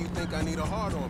you think I need a hard-on pill?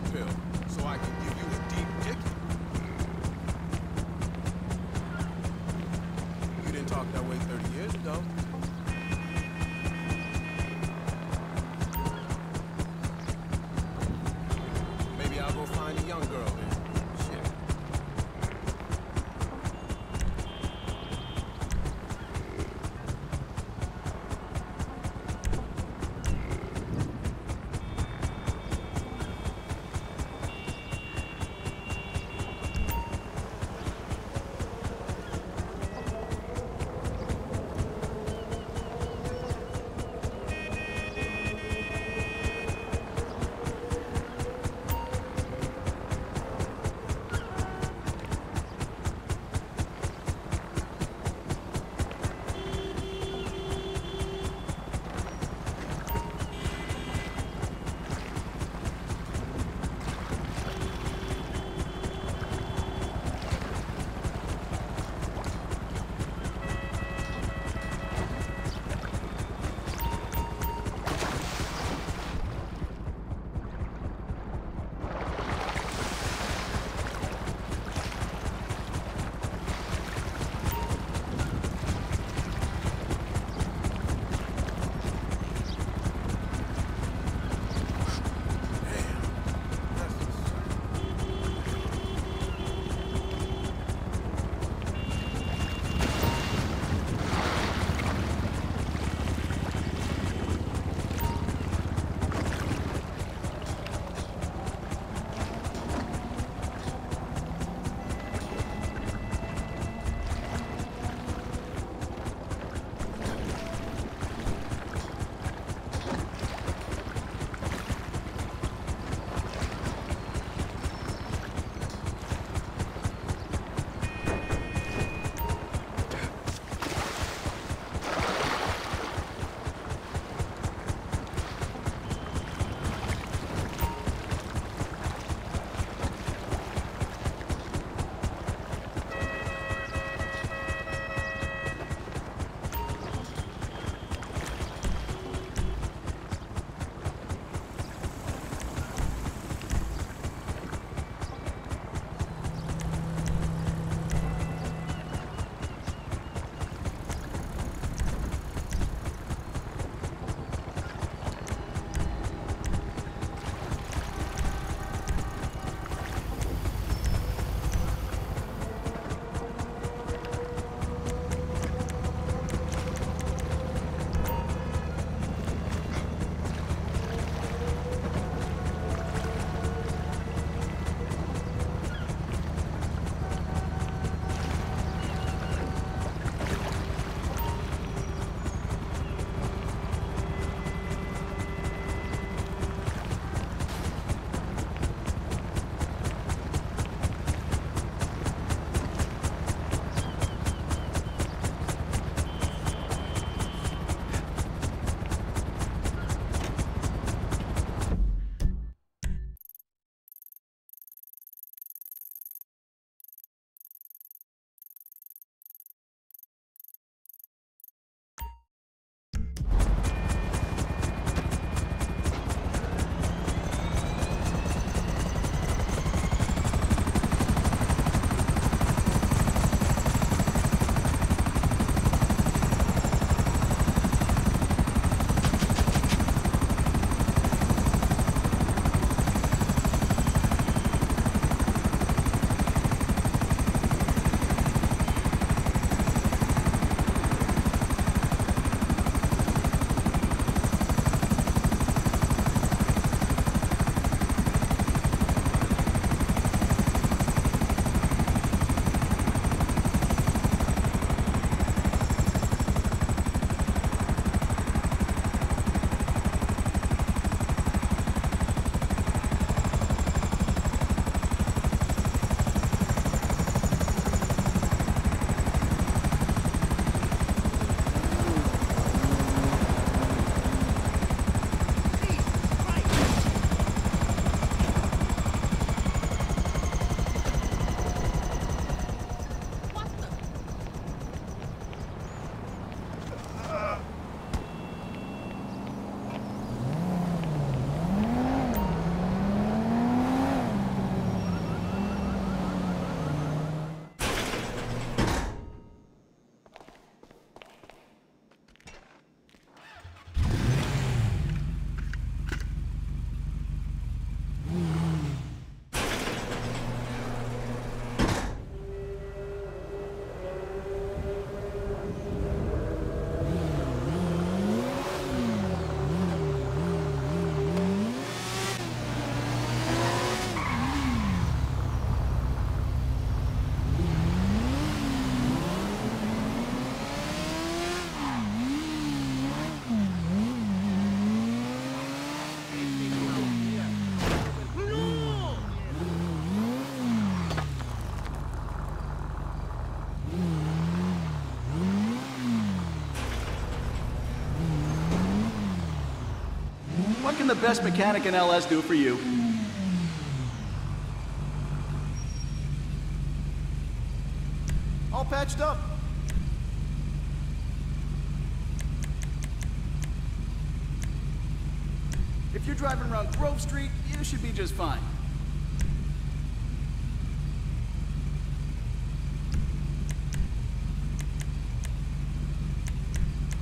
The best mechanic in LS do for you? All patched up. If you're driving around Grove Street, you should be just fine.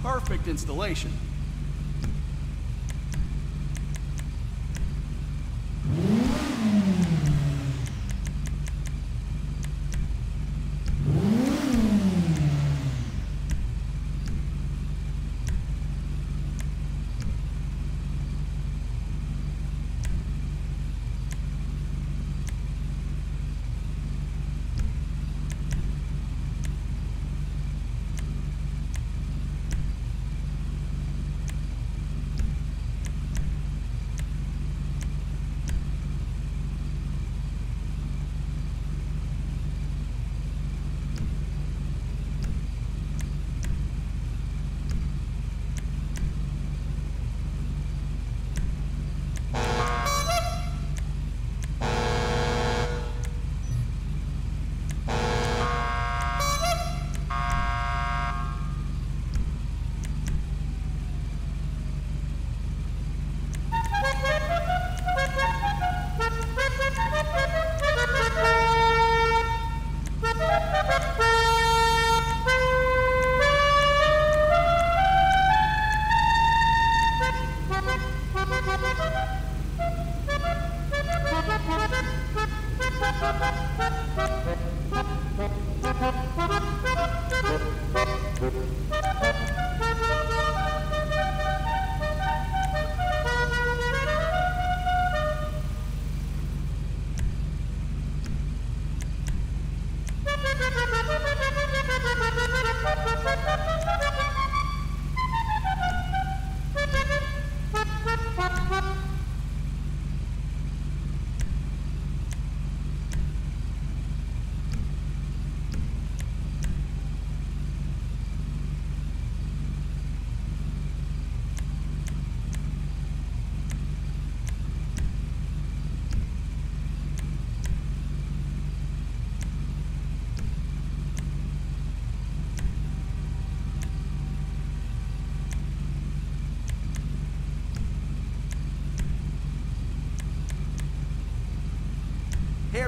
Perfect installation.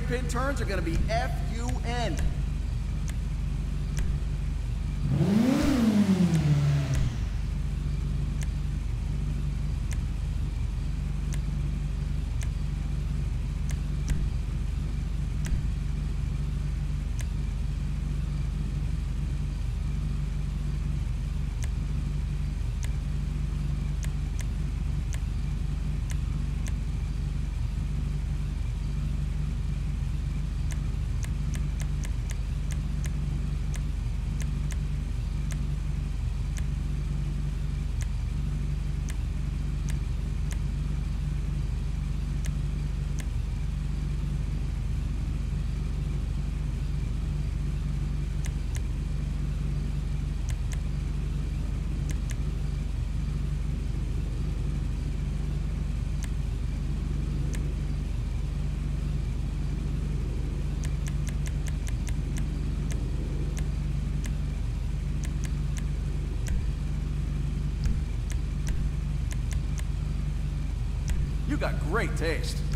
Hairpin turns are gonna be F-U-N. You got great taste.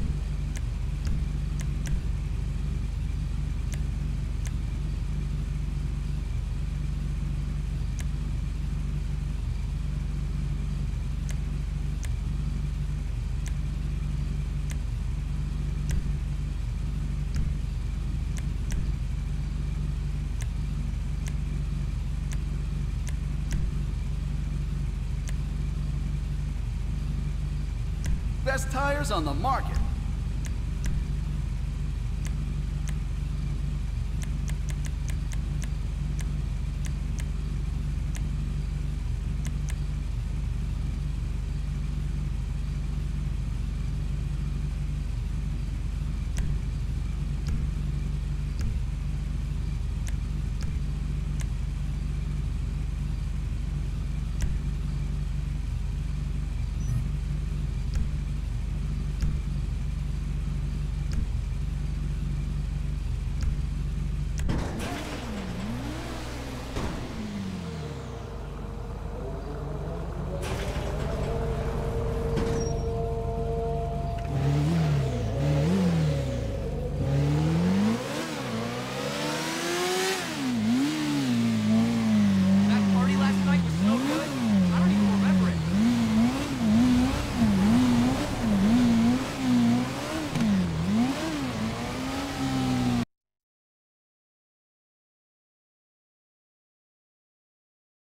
Best tires on the market.